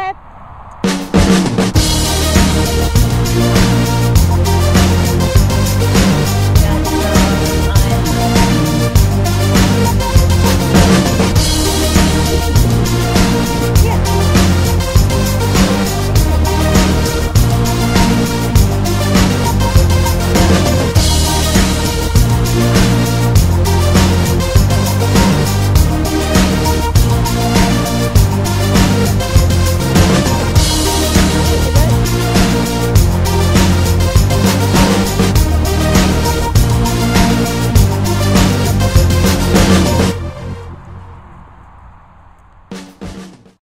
head